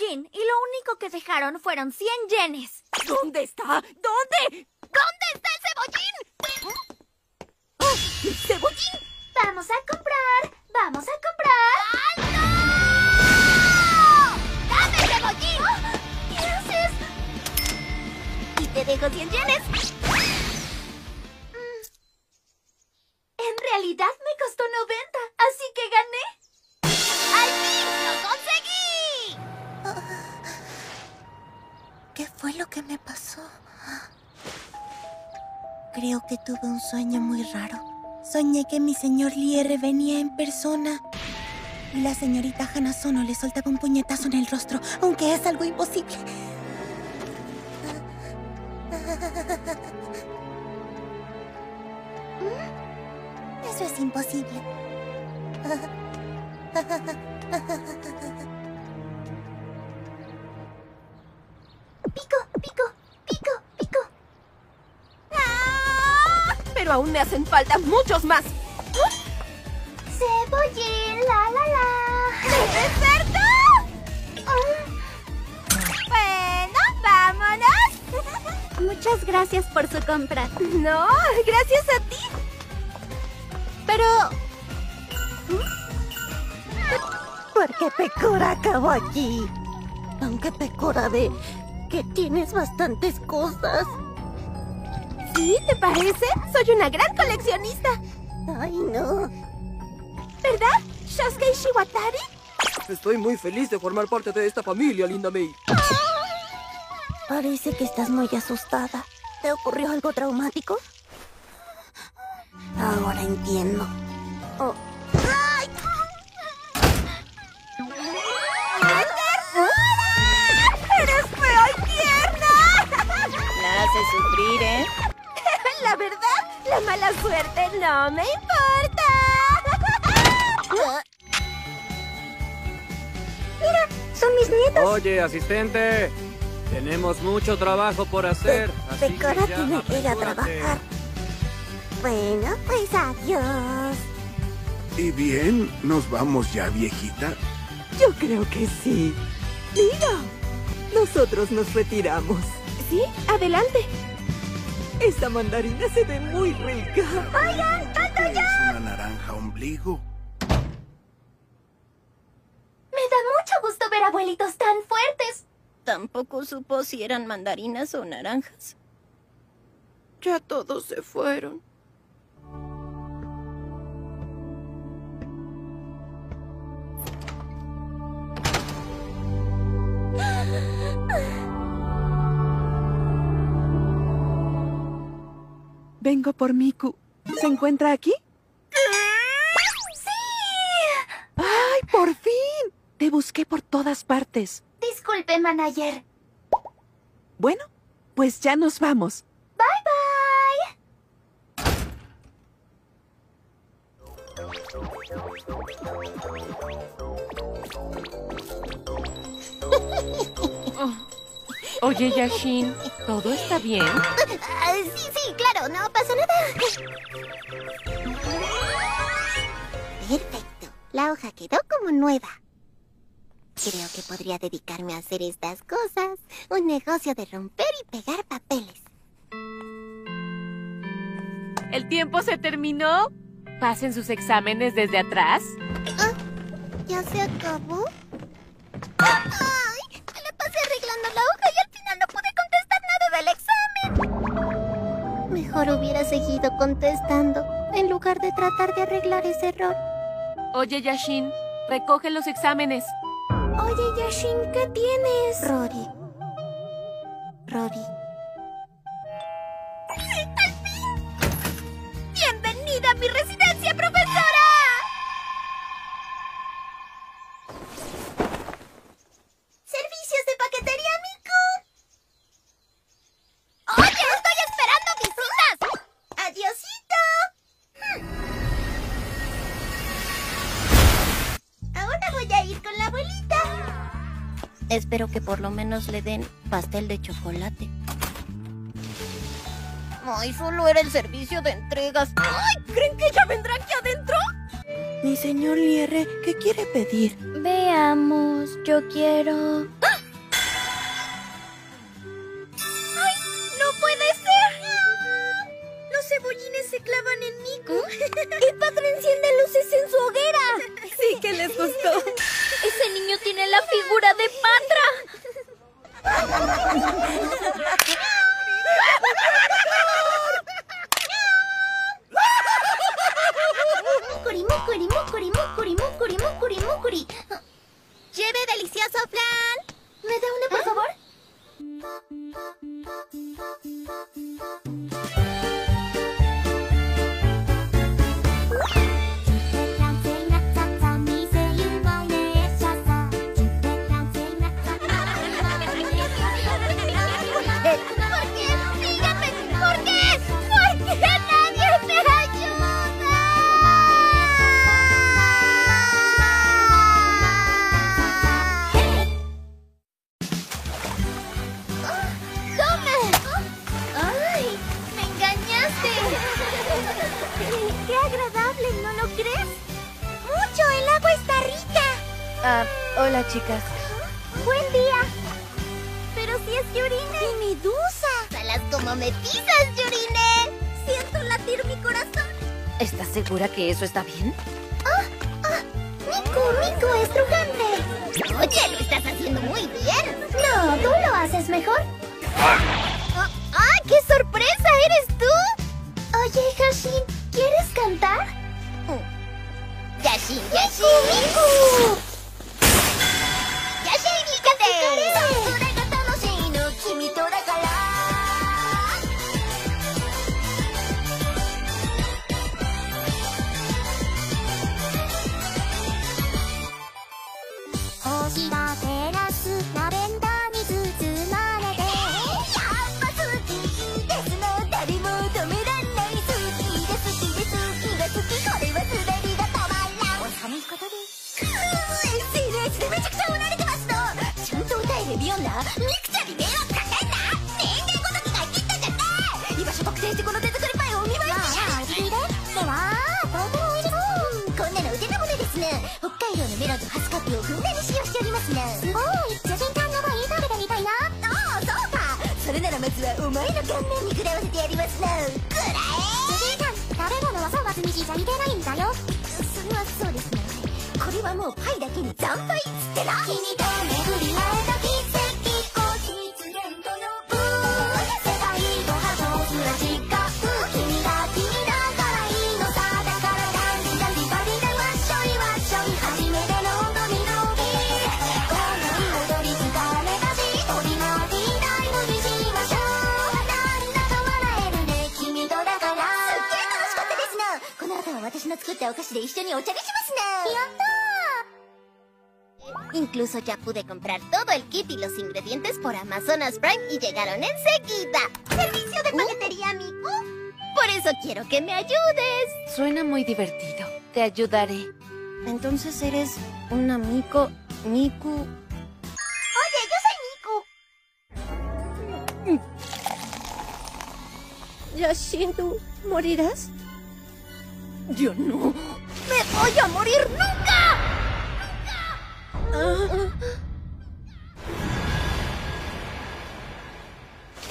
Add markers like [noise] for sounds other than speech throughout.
y lo único que dejaron fueron 100 yenes. ¿Dónde está? ¿Dónde? ¿Dónde está el cebollín? Que me pasó? Creo que tuve un sueño muy raro. Soñé que mi señor Liere venía en persona. Y la señorita Hanazono le soltaba un puñetazo en el rostro, aunque es algo imposible. Eso es imposible. Pico, pico. Pero aún me hacen falta muchos más. Cebollín, la la la. ¡Es cerca! Bueno, vámonos. Muchas gracias por su compra. No, gracias a ti. Pero... ¿Por qué Pecora acabó aquí? Aunque Pecora ve que tienes bastantes cosas. ¿Sí? ¿Te parece? Soy una gran coleccionista. Ay, no. ¿Verdad? ¿Shasuke Shiwatari? Estoy muy feliz de formar parte de esta familia, linda May. Parece que estás muy asustada. ¿Te ocurrió algo traumático? Ahora entiendo. Oh. ¡Eres fea y tierna! La hace sufrir, ¿eh? La verdad, la mala suerte no me importa. [laughs] Son mis nietos. Oye, asistente. Tenemos mucho trabajo por hacer. así que Pecora ya tiene que ir a trabajar. Bueno, pues adiós. ¿Y bien? ¿Nos vamos ya, viejita? Yo creo que sí. Mira, nosotros nos retiramos. Sí, adelante. Esta mandarina se ve muy rica. ¿Qué es una naranja ombligo? Me da mucho gusto ver abuelitos tan fuertes. Tampoco supo si eran mandarinas o naranjas. Ya todos se fueron. Vengo por Miku. ¿Se encuentra aquí? ¡Sí! ¡Ay, por fin! Te busqué por todas partes. Disculpe, manager. Bueno, pues ya nos vamos. Bye bye. [laughs] Oye, Yashin, ¿todo está bien? Ah, sí, sí, claro, no pasa nada. Perfecto. La hoja quedó como nueva. Creo que podría dedicarme a hacer estas cosas. Un negocio de romper y pegar papeles. ¿El tiempo se terminó? ¿Pasen sus exámenes desde atrás? ¿Ya se acabó? ¡Ay! Seguido contestando en lugar de tratar de arreglar ese error. Oye, Yashin, recoge los exámenes. Oye, Yashin, ¿qué tienes? Rory. Rory. ¡Bienvenida a mi residencia, Espero que por lo menos le den pastel de chocolate. Ay, solo era el servicio de entregas. ¿Creen que ella vendrá aquí adentro? Mi señor Lierre, ¿qué quiere pedir? Veamos, yo quiero... ¡Ay! ¡No puede ser! Los cebollines se clavan en Nico. [laughs] ¡El padre enciende luces en su hoguera! Sí que les gustó. Ese niño tiene la figura de padre. Chicas. ¡Buen día! Pero si es Yurine. ¡Y Medusa! ¡Salas como me pisas, Yurine! Siento latir mi corazón. ¿Estás segura que eso está bien? ¡Miku, Miku, estrujante! Oye, lo estás haciendo muy bien. No, tú lo haces mejor. ¡Ah, ah, qué sorpresa! ¿Eres 歌えるようなミクチャに迷惑かけんな。人間ごときが切ったじゃねえ居場所特定してこの手作りパイをお見舞いしてではとてもおいしそう。こんなの腕の骨ですね北海道のメロンとハスカップをふんだんに使用しておりますね。すごい。写真館の場合食べてみたいな。ああそうか。それならまずはお前の顔面に食らわせてやりますなくらえ写真館食べ物は3月にじゃ似てないんだよ。それはそうですね。これはもうパイだけに惨敗っつってな君と巡り会えたたお菓子で一緒にお茶にしますなやったー Incluso ya pude comprar todo el kit y los ingredientes por Amazonas Prime y llegaron enseguida. Servicio de paquetería, Miku. Por eso quiero que me ayudes. Suena muy divertido. Te ayudaré. Entonces eres un amigo, Miku. Oye, yo soy Miku. Yashin, ¿tú morirás? Yo no. ¡Me voy a morir nunca!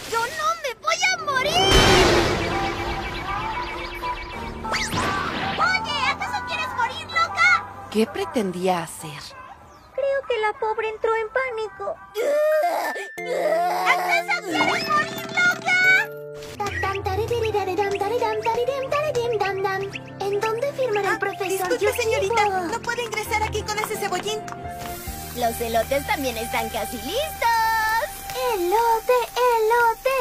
¡Yo no me voy a morir! Oye, ¿acaso quieres morir, loca? ¿Qué pretendía hacer? Creo que la pobre entró en pánico. ¿Acaso quieres morir, loca? ¿En dónde firmará el profesor Disculpe, señorita. No puede ingresar aquí con ese cebollín. Los elotes también están casi listos. Elote, elote.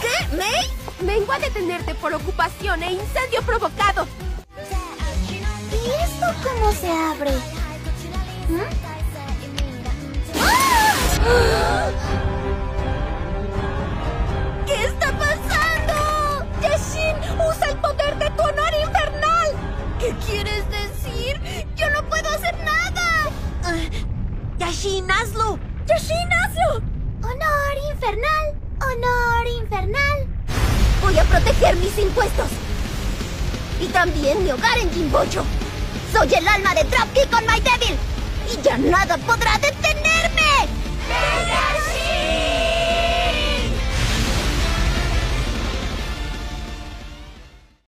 ¿Qué, May? Vengo a detenerte por ocupación e incendio provocado. ¿Y esto cómo se abre? ¿Mm? Yashin, hazlo. ¡Yashin, hazlo! ¡Honor infernal! ¡Honor infernal! Voy a proteger mis impuestos. Y también mi hogar en Jimbocho. Soy el alma de Dropkick on My Devil. Y ya nada podrá detenerme. ¡Venga,